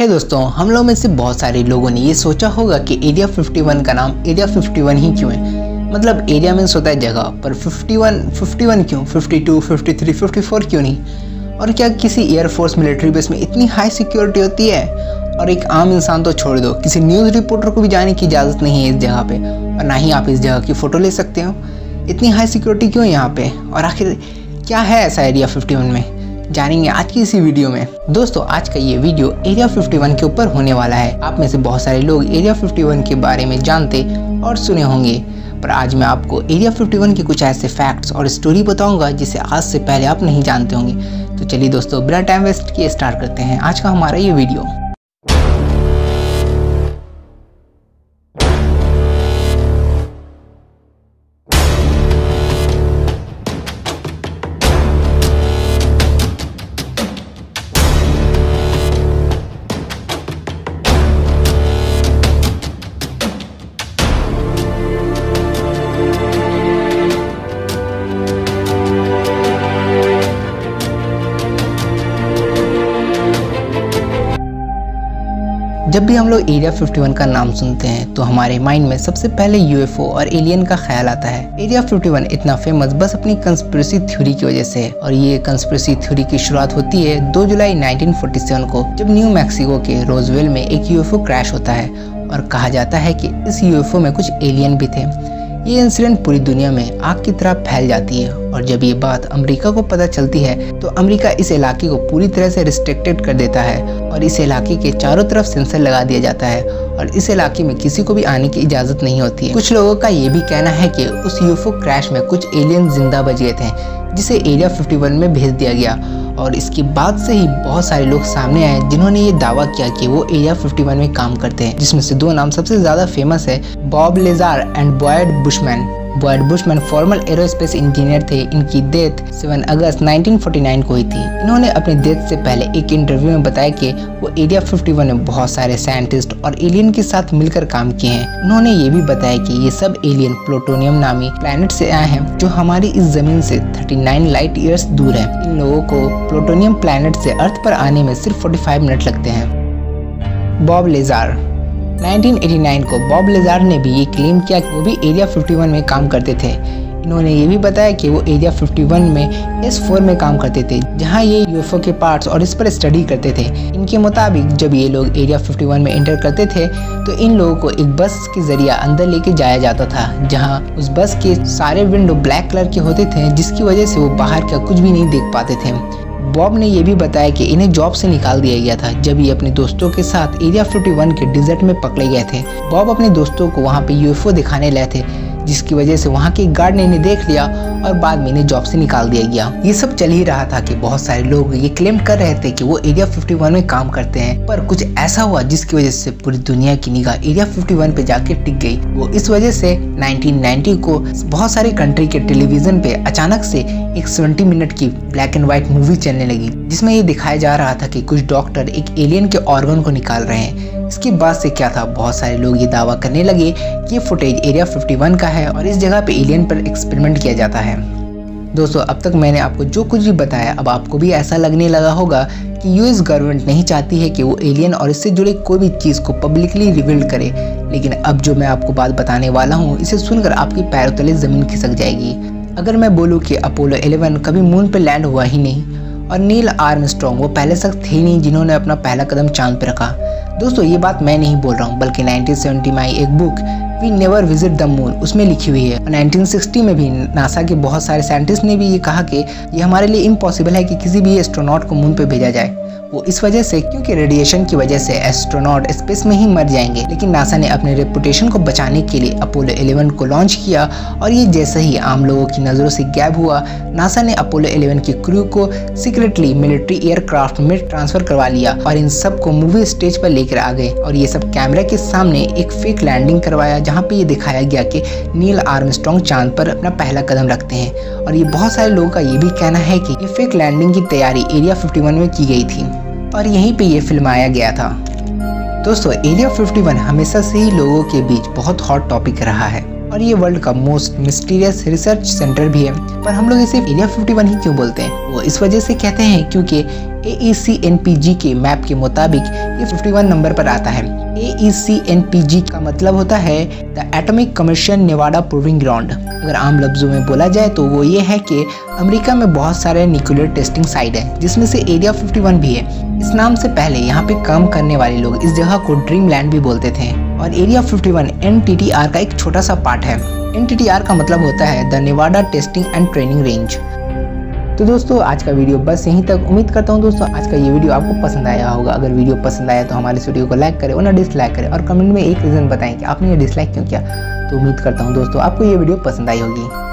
है दोस्तों, हम लोग में से बहुत सारे लोगों ने ये सोचा होगा कि एरिया 51 का नाम एरिया 51 ही क्यों है? मतलब एरिया मीन्स होता है जगह, पर 51 51 क्यों? 52 53 54 क्यों नहीं? और क्या किसी एयरफोर्स मिलिट्री बेस में इतनी हाई सिक्योरिटी होती है? और एक आम इंसान तो छोड़ दो, किसी न्यूज़ रिपोर्टर को भी जाने की इजाज़त नहीं है इस जगह पे, और ना ही आप इस जगह की फ़ोटो ले सकते हो। इतनी हाई सिक्योरिटी क्यों यहाँ पे? और आखिर क्या है ऐसा एरिया 51 में? जानेंगे आज की इसी वीडियो में। दोस्तों, आज का ये वीडियो एरिया 51 के ऊपर होने वाला है। आप में से बहुत सारे लोग एरिया 51 के बारे में जानते और सुने होंगे। पर आज मैं आपको एरिया 51 के कुछ ऐसे फैक्ट्स और स्टोरी बताऊँगा, जिसे आज से पहले आप नहीं जानते होंगे। तो चलिए दोस्तों, बिना टाइम वेस्ट किए स्टार्ट करते हैं आज का हमारा ये वीडियो। जब भी हम लोग एरिया 51 का नाम सुनते हैं तो हमारे माइंड में सबसे पहले यूएफओ और एलियन का ख्याल आता है। एरिया 51 इतना फ़ेमस बस अपनी कंस्पिरसी थ्योरी की वजह से और ये कंस्पिरेसी थ्योरी की शुरुआत होती है 2 जुलाई 1947 को, जब न्यू मैक्सिको के रोजवेल में एक यूएफओ क्रैश होता है। और कहा जाता है कि इस यूएफओ में कुछ एलियन भी थे। ये इंसिडेंट पूरी दुनिया में आग की तरह फैल जाती है और जब ये बात अमेरिका को पता चलती है तो अमेरिका इस इलाके को पूरी तरह से रिस्ट्रिक्टेड कर देता है और इस इलाके के चारों तरफ़ सेंसर लगा दिया जाता है और इस इलाके में किसी को भी आने की इजाज़त नहीं होती है। कुछ लोगों का ये भी कहना है कि उस यूफो क्रैश में कुछ एलियन ज़िंदा बच गए थे, जिसे एरिया 51 में भेज दिया गया और इसके बाद से ही बहुत सारे लोग सामने आए जिन्होंने ये दावा किया कि वो एरिया 51 में काम करते हैं, जिसमें से दो नाम सबसे ज़्यादा फ़ेमस है, Bob Lazar and Boyd Bushman Boyd Bushman former aerospace engineer थे। इनकी डेथ 7 अगस्त 1949 को हुई थी। इन्होंने अपनी डेथ से पहले एक इंटरव्यू में बताया कि वो एरिया 51 में बहुत सारे साइंटिस्ट और एलियन के साथ मिलकर काम किए हैं। उन्होंने ये भी बताया कि ये सब एलियन प्लूटोनियम नामी प्लैनेट से आए हैं, जो हमारी इस ज़मीन से 39 लाइट ईयर्स दूर है। इन लोगों को प्लूटोनियम प्लैनेट से अर्थ पर आने में सिर्फ़ 45 मिनट लगते हैं। बॉब लेजार 1989 को बॉब लेजार ने भी ये क्लेम किया कि वो भी एरिया 51 में काम करते थे। इन्होंने ये भी बताया कि वो एरिया 51 में एस फोर में काम करते थे, जहाँ ये यूएफओ के पार्ट्स और इस पर स्टडी करते थे। इनके मुताबिक जब ये लोग एरिया 51 में एंटर करते थे तो इन लोगों को एक बस के ज़रिए अंदर लेके जाया जाता था, जहाँ उस बस के सारे विंडो ब्लैक कलर के होते थे, जिसकी वजह से वो बाहर का कुछ भी नहीं देख पाते थे। बॉब ने यह भी बताया कि इन्हें जॉब से निकाल दिया गया था, जब ये अपने दोस्तों के साथ एरिया 51 के डिजर्ट में पकड़े गए थे। बॉब अपने दोस्तों को वहाँ पे यूएफओ दिखाने लाए थे। जिसकी वजह से वहाँ के गार्ड ने इन्हें देख लिया और बाद में इन्हें जॉब से निकाल दिया गया। ये सब चल ही रहा था कि बहुत सारे लोग ये क्लेम कर रहे थे कि वो एरिया 51 में काम करते हैं। पर कुछ ऐसा हुआ जिसकी वजह से पूरी दुनिया की निगाह एरिया 51 पे जाके टिक गई। वो इस वजह से 1990 को बहुत सारे कंट्री के टेलीविज़न पे अचानक से एक 70 मिनट की ब्लैक एंड व्हाइट मूवी चलने लगी, जिसमें ये दिखाया जा रहा था कि कुछ डॉक्टर एक एलियन के ऑर्गन को निकाल रहे हैं। इसके बाद से क्या था? बहुत सारे लोग ये दावा करने लगे कि ये फुटेज एरिया 51 का है और इस जगह पे एलियन पर एक्सपेरिमेंट किया जाता है। दोस्तों, अब तक मैंने आपको जो कुछ भी बताया, अब आपको भी ऐसा लगने लगा होगा कि यूएस गवर्नमेंट नहीं चाहती है कि वो एलियन और इससे जुड़े कोई भी चीज़ को पब्लिकली रिवील करे। लेकिन अब जो मैं आपको बात बताने वाला हूँ, इसे सुनकर आपकी पैरों तले ज़मीन खिसक जाएगी। अगर मैं बोलूँ कि अपोलो 11 कभी मून पर लैंड हुआ ही नहीं और नील आर्मस्ट्रॉन्ग वो पहले शख्स थे नहीं जिन्होंने अपना पहला कदम चाँद पर रखा। दोस्तों, ये बात मैं नहीं बोल रहा हूँ, बल्कि 1970 में एक book we never visit the moon उसमें लिखी हुई है। 1960 में भी नासा के बहुत सारे साइंटिस्ट ने भी ये कहा कि ये हमारे लिए इम्पॉसिबल है कि किसी भी एस्ट्रोनॉट को मून पर भेजा जाए। वो इस वजह से क्योंकि रेडिएशन की वजह से एस्ट्रोनॉट स्पेस में ही मर जाएँगे। लेकिन नासा ने अपने रेपुटेशन को बचाने के लिए अपोलो 11 को लॉन्च किया और ये जैसे ही आम लोगों की नज़रों से गैप हुआ नासा ने अपोलो 11 के क्रू को सीक्रेटली मिलिट्री एयरक्राफ्ट में ट्रांसफ़र करवा लिया और इन सबको मूवी स्टेज पर लेकर आ गए और ये सब कैमरा के सामने एक फेक लैंडिंग करवाया, जहाँ पे ये दिखाया गया कि नील आर्मस्ट्रॉन्ग चाँद पर अपना पहला कदम रखते हैं। और ये बहुत सारे लोगों का ये भी कहना है कि ये फेक लैंडिंग की तैयारी एरिया 51 में की गई थी। और यहीं पे ये फिल्माया गया था। दोस्तों एरिया 51 हमेशा से ही लोगों के बीच बहुत हॉट टॉपिक रहा है। और ये वर्ल्ड का मोस्ट मिस्टीरियस रिसर्च सेंटर भी है। पर हम लोग इसे एरिया 51 ही क्यों बोलते हैं? वो इस वजह से कहते हैं क्योंकि ए के मैप के मुताबिक ये 51 नंबर पर आता है। ए का मतलब होता है the atomic commission Nevada proving ground अगर आम लफ्जों में बोला जाए तो वो ये है कि अमेरिका में बहुत सारे न्यूक्लियर टेस्टिंग साइट है, जिसमें से एरिया 51 भी है। इस नाम से पहले यहाँ पे काम करने वाले लोग इस जगह को ड्रीम लैंड भी बोलते थे। और एरिया 51 एन का एक छोटा सा पार्ट है। एन का मतलब होता है the Nevada testing and training range तो दोस्तों, आज का वीडियो बस यहीं तक। उम्मीद करता हूँ दोस्तों, आज का ये वीडियो आपको पसंद आया होगा। अगर वीडियो पसंद आया तो हमारे इस वीडियो को लाइक करें और ना डिसलाइक करें और कमेंट में एक रीज़न बताएँ कि आपने ये डिसलाइक क्यों किया। तो उम्मीद करता हूँ दोस्तों, आपको ये वीडियो पसंद आई होगी।